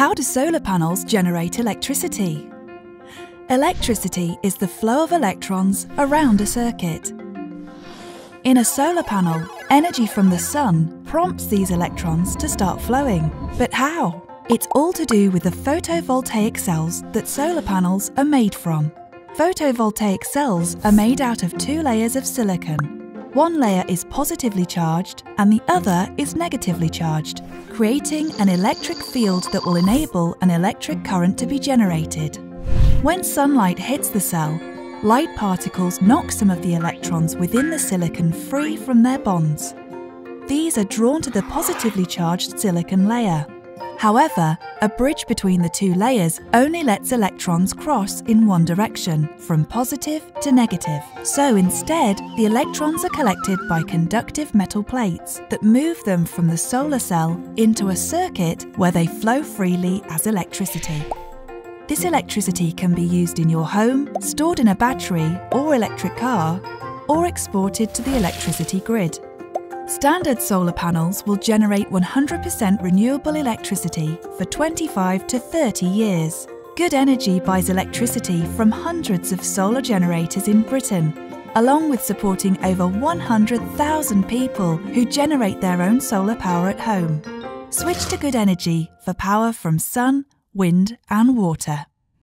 How do solar panels generate electricity? Electricity is the flow of electrons around a circuit. In a solar panel, energy from the sun prompts these electrons to start flowing. But how? It's all to do with the photovoltaic cells that solar panels are made from. Photovoltaic cells are made out of two layers of silicon, one layer is positively charged and the other is negatively charged, creating an electric field that will enable an electric current to be generated. When sunlight hits the cell, light particles knock some of the electrons within the silicon free from their bonds. These are drawn to the positively charged silicon layer. However, a bridge between the two layers only lets electrons cross in one direction, from positive to negative. So instead, the electrons are collected by conductive metal plates that move them from the solar cell into a circuit where they flow freely as electricity. This electricity can be used in your home, stored in a battery or electric car, or exported to the electricity grid. Standard solar panels will generate 100% renewable electricity for 25 to 30 years. Good Energy buys electricity from hundreds of solar generators in Britain, along with supporting over 100,000 people who generate their own solar power at home. Switch to Good Energy for power from sun, wind and water.